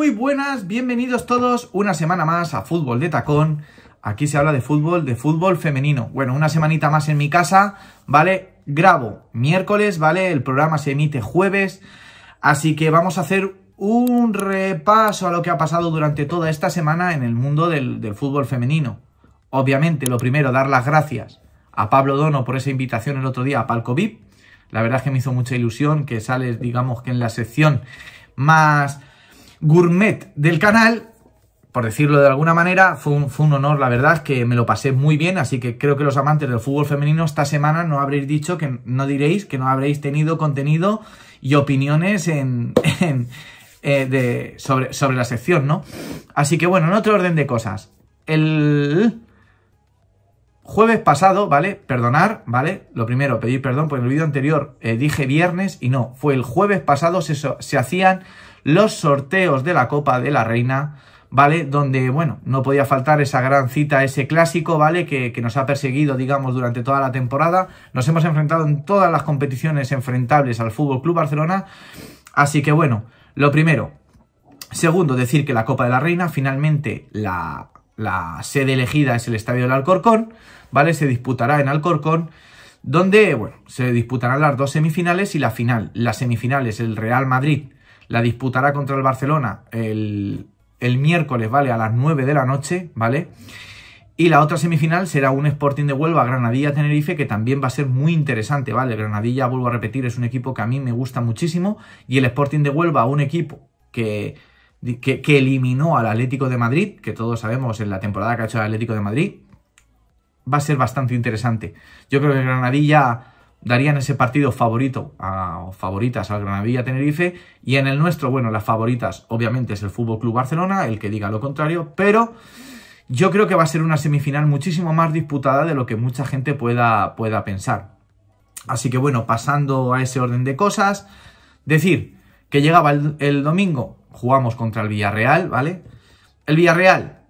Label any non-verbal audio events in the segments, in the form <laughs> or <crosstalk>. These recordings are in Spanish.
muy buenas, bienvenidos todos una semana más a Fútbol de Tacón. Aquí se habla de fútbol, de fútbol femenino. Bueno, una semanita más en mi casa, ¿vale? Grabo miércoles, ¿vale? El programa se emite jueves, así que vamos a hacer un repaso a lo que ha pasado durante toda esta semana en el mundo del, del fútbol femenino. Obviamente, lo primero, dar las gracias a Pablo Dono por esa invitación el otro día a Palco VIP. La verdad es que me hizo mucha ilusión que sales, digamos que en la sección más gourmet del canal, por decirlo de alguna manera, fue un, honor, la verdad, que me lo pasé muy bien, así que creo que los amantes del fútbol femenino esta semana no habréis dicho que no diréis que no habréis tenido contenido y opiniones en, <laughs> en eh, de, sobre, sobre la sección, ¿no? Así que bueno, en otro orden de cosas. El jueves pasado, ¿vale? Perdonar, ¿vale? Lo primero, pedir perdón, porque en el vídeo anterior eh, dije viernes y no, fue el jueves pasado se, se hacían los sorteos de la Copa de la Reina, ¿vale? Donde, bueno, no podía faltar esa gran cita, ese clásico, ¿vale? Que, que, nos ha perseguido, digamos, durante toda la temporada. Nos hemos enfrentado en todas las competiciones enfrentables al Fútbol Club Barcelona. Así que, bueno, lo primero. Segundo, decir que la Copa de la Reina, finalmente la, la sede elegida es el Estadio del Alcorcón, ¿vale? Se disputará en Alcorcón donde, bueno, se disputarán las dos semifinales y la final. Las semifinales, el Real Madrid la disputará contra el Barcelona el, el miércoles, ¿vale? A las 9 de la noche, ¿vale? Y la otra semifinal será un Sporting de Huelva Granadilla-Tenerife que también va a ser muy interesante, ¿vale? Granadilla, vuelvo a repetir, es un equipo que a mí me gusta muchísimo y el Sporting de Huelva, un equipo que, que, eliminó al Atlético de Madrid, que todos sabemos en la temporada que ha hecho el Atlético de Madrid, va a ser bastante interesante. Yo creo que Granadilla darían ese partido favorito a, o favoritas al Granadilla Tenerife y en el nuestro, bueno, las favoritas obviamente es el Fútbol Club Barcelona, el que diga lo contrario, pero yo creo que va a ser una semifinal muchísimo más disputada de lo que mucha gente pueda, pueda pensar. Así que bueno, pasando a ese orden de cosas, decir que llegaba el domingo, jugamos contra el Villarreal, ¿vale? El Villarreal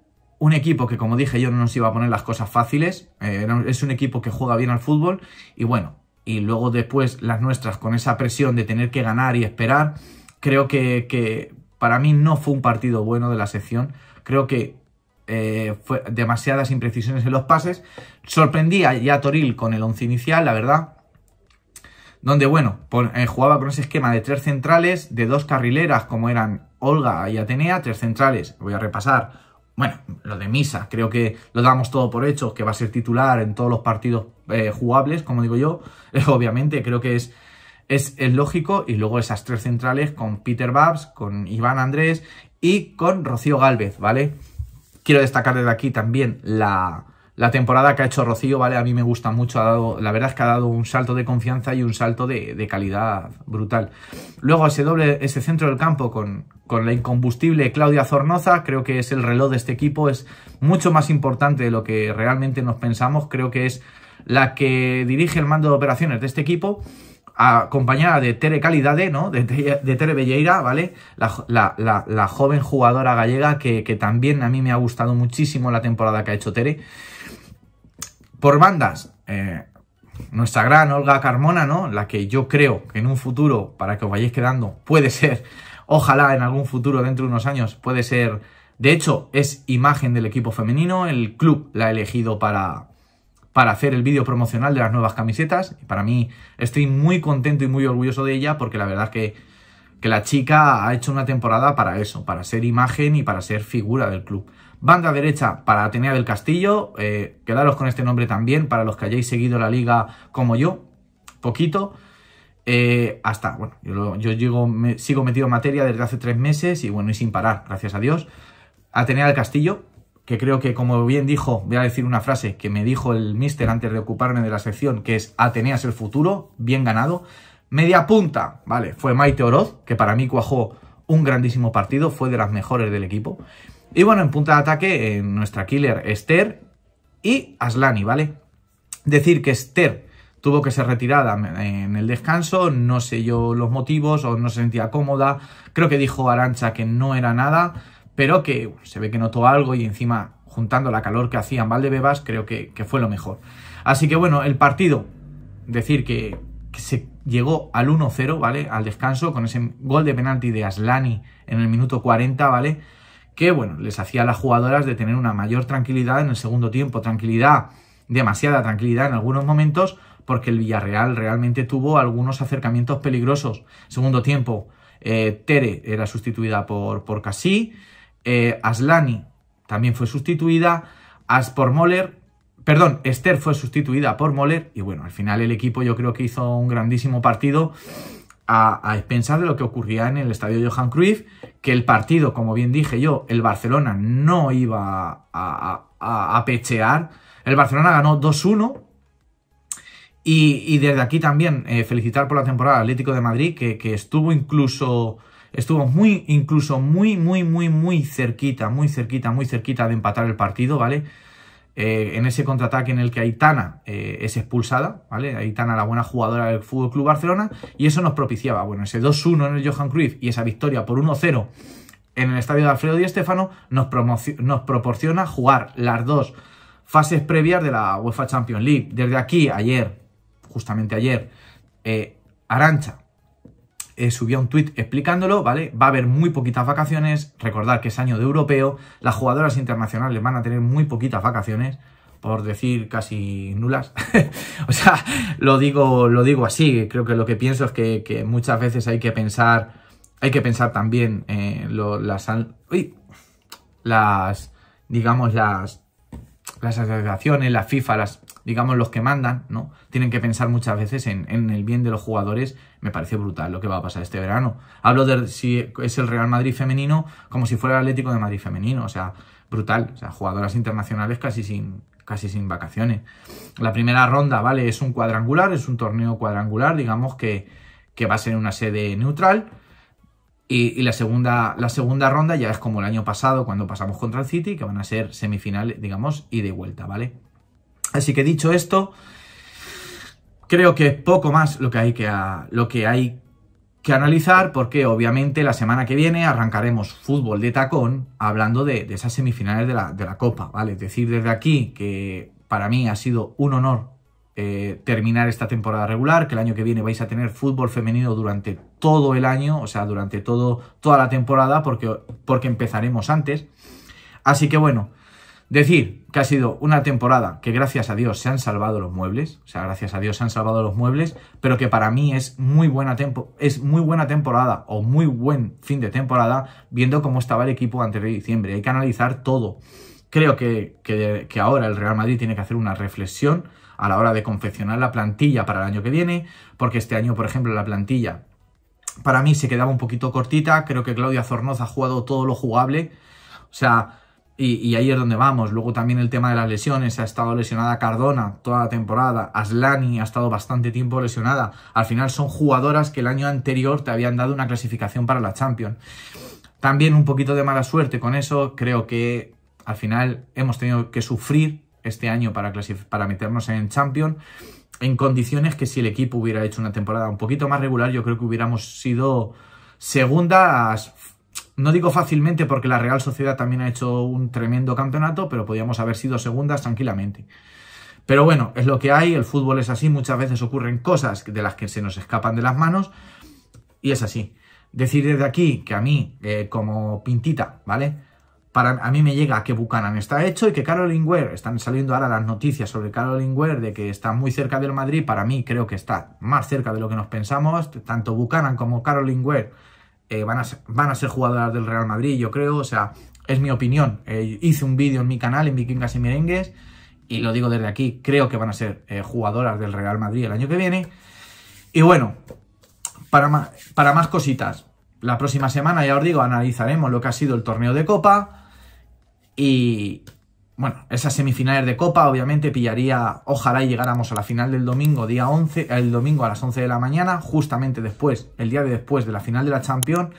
un equipo que, como dije yo, no nos iba a poner las cosas fáciles. Eh, es un equipo que juega bien al fútbol. Y bueno, y luego después las nuestras con esa presión de tener que ganar y esperar, creo que, para mí no fue un partido bueno de la sección. Creo que eh, fue demasiadas imprecisiones en los pases. Sorprendía ya a Toril con el once inicial, la verdad. Donde, bueno, eh, jugaba con ese esquema de tres centrales, de dos carrileras como eran Olga y Atenea, tres centrales, voy a repasar. Bueno, lo de Misa, creo que lo damos todo por hecho, que va a ser titular en todos los partidos eh, jugables, como digo yo. <laughs> Eh, obviamente, creo que es, es, lógico. Y luego esas tres centrales con Peter Babs, con Iván Andrés y con Rocío Galvez, ¿vale? Quiero destacar desde aquí también la, la temporada que ha hecho Rocío, ¿vale? A mí me gusta mucho, ha dado, la verdad es que ha dado un salto de confianza y un salto de, de calidad brutal. Luego ese doble, ese centro del campo con, con la incombustible Claudia Zornoza, creo que es el reloj de este equipo, es mucho más importante de lo que realmente nos pensamos, creo que es la que dirige el mando de operaciones de este equipo, acompañada de Tere Calidade, ¿no? De, Tere Belleira, ¿vale? La, la, la, la joven jugadora gallega que, que, también a mí me ha gustado muchísimo la temporada que ha hecho Tere. Por bandas, eh, nuestra gran Olga Carmona, ¿no? La que yo creo que en un futuro, para que os vayáis quedando, puede ser, <laughs> ojalá en algún futuro, dentro de unos años, puede ser, de hecho, es imagen del equipo femenino, el club la ha elegido para, para hacer el vídeo promocional de las nuevas camisetas. Y para mí estoy muy contento y muy orgulloso de ella porque la verdad que, que la chica ha hecho una temporada para eso, para ser imagen y para ser figura del club. Banda derecha para Atenea del Castillo, eh, quedaros con este nombre también para los que hayáis seguido la liga como yo, poquito. Eh, hasta, bueno, yo, llego, sigo metido en materia desde hace tres meses y bueno, y sin parar, gracias a Dios. Atenea del Castillo, que creo que como bien dijo, voy a decir una frase que me dijo el mister antes de ocuparme de la sección, que es Atenea es el futuro, bien ganado. Media punta, vale, fue Maite Oroz, que para mí cuajó un grandísimo partido, fue de las mejores del equipo. Y bueno, en punta de ataque, en nuestra killer Esther y Aslani, ¿vale? Decir que Esther tuvo que ser retirada en el descanso, no sé yo los motivos o no se sentía cómoda, creo que dijo Arancha que no era nada, pero que se ve que notó algo y encima juntando la calor que hacían Valdebebas, creo que, que fue lo mejor. Así que bueno, el partido, decir que que se llegó al 1-0, ¿vale? Al descanso, con ese gol de penalti de Aslani en el minuto 40, ¿vale? Que, bueno, les hacía a las jugadoras de tener una mayor tranquilidad en el segundo tiempo. Tranquilidad, demasiada tranquilidad en algunos momentos, porque el Villarreal realmente tuvo algunos acercamientos peligrosos. Segundo tiempo, eh, Tere era sustituida por, por eh, Aslani también fue sustituida, As por Moller Perdón, Esther fue sustituida por Moller y bueno, al final el equipo yo creo que hizo un grandísimo partido a, expensar de lo que ocurría en el estadio Johan Cruyff, que el partido, como bien dije yo, el Barcelona no iba a, pechear. El Barcelona ganó 2-1 y, desde aquí también eh, felicitar por la temporada Atlético de Madrid, que, que estuvo incluso estuvo muy, incluso muy, muy, muy, muy cerquita, muy cerquita, muy cerquita de empatar el partido, ¿vale? Eh, en ese contraataque en el que Aitana eh, es expulsada, ¿vale? Aitana, la buena jugadora del Fútbol Club Barcelona, y eso nos propiciaba, bueno, ese 2-1 en el Johan Cruyff y esa victoria por 1-0 en el estadio de Alfredo Di Stéfano nos, nos proporciona jugar las dos fases previas de la UEFA Champions League. Desde aquí, ayer, justamente ayer, eh, Arancha eh, subió un tuit explicándolo, ¿vale? Va a haber muy poquitas vacaciones. Recordar que es año de europeo. Las jugadoras internacionales van a tener muy poquitas vacaciones. Por decir casi nulas. <laughs> o sea, lo digo, lo digo así. Creo que lo que pienso es que, muchas veces hay que pensar. Hay que pensar también en las. Las. Digamos, las. Las asociaciones, la FIFA, las digamos, los que mandan, ¿no? Tienen que pensar muchas veces en, el bien de los jugadores. Me parece brutal lo que va a pasar este verano. Hablo de si es el Real Madrid femenino como si fuera el Atlético de Madrid femenino. O sea, brutal. O sea, jugadoras internacionales casi sin, casi sin vacaciones. La primera ronda, ¿vale? Es un cuadrangular, es un torneo cuadrangular, digamos que, que va a ser una sede neutral. Y, la, segunda, la segunda ronda ya es como el año pasado cuando pasamos contra el City, que van a ser semifinales, digamos, y de vuelta, ¿vale? Así que dicho esto, creo que poco más lo que hay que, lo que, hay que analizar, porque obviamente la semana que viene arrancaremos fútbol de tacón hablando de, esas semifinales de la, Copa, ¿vale? Es decir, desde aquí que para mí ha sido un honor eh, terminar esta temporada regular, que el año que viene vais a tener fútbol femenino durante todo el año, o sea, durante todo, toda la temporada, porque, porque empezaremos antes. Así que bueno, Decir que ha sido una temporada que gracias a Dios se han salvado los muebles, o sea, gracias a Dios se han salvado los muebles, pero que para mí es muy buena, es muy buena temporada o muy buen fin de temporada viendo cómo estaba el equipo antes de diciembre. Hay que analizar todo. Creo que, que ahora el Real Madrid tiene que hacer una reflexión a la hora de confeccionar la plantilla para el año que viene, porque este año, por ejemplo, la plantilla para mí se quedaba un poquito cortita. Creo que Claudia Zornoz ha jugado todo lo jugable. O sea, y, ahí es donde vamos. Luego también el tema de las lesiones. Ha estado lesionada Cardona toda la temporada. Aslani ha estado bastante tiempo lesionada. Al final son jugadoras que el año anterior te habían dado una clasificación para la Champions. También un poquito de mala suerte con eso. Creo que al final hemos tenido que sufrir este año para, para meternos en Champions. En condiciones que si el equipo hubiera hecho una temporada un poquito más regular, yo creo que hubiéramos sido segundas no digo fácilmente porque la Real Sociedad también ha hecho un tremendo campeonato, pero podíamos haber sido segundas tranquilamente. Pero bueno, es lo que hay, el fútbol es así, muchas veces ocurren cosas de las que se nos escapan de las manos y es así. Decir desde aquí que a mí, eh, como pintita, ¿vale? Para, a mí me llega que Buchanan está hecho y que Caroline Ware, están saliendo ahora las noticias sobre Caroline Ware de que está muy cerca del Madrid, para mí creo que está más cerca de lo que nos pensamos, tanto Buchanan como Caroline Ware eh, van, a ser, van, a ser, jugadoras del Real Madrid, yo creo, o sea, es mi opinión. Eh, hice un vídeo en mi canal, en Vikingas y Merengues, y lo digo desde aquí, creo que van a ser eh, jugadoras del Real Madrid el año que viene. Y bueno, para más, para más cositas, la próxima semana, ya os digo, analizaremos lo que ha sido el torneo de Copa y, bueno, esas semifinales de Copa, obviamente pillaría, ojalá y llegáramos a la final del domingo, día 11, el domingo a las 11 de la mañana, justamente después, el día de después de la final de la Champions.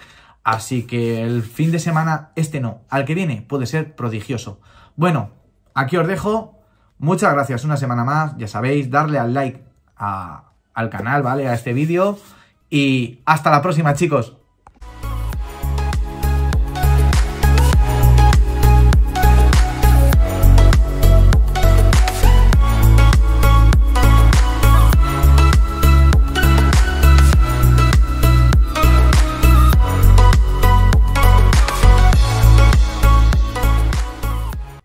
Así que el fin de semana, este no, al que viene puede ser prodigioso. Bueno, aquí os dejo. Muchas gracias una semana más. Ya sabéis, darle al like al canal, ¿vale? A este vídeo. Y hasta la próxima, chicos.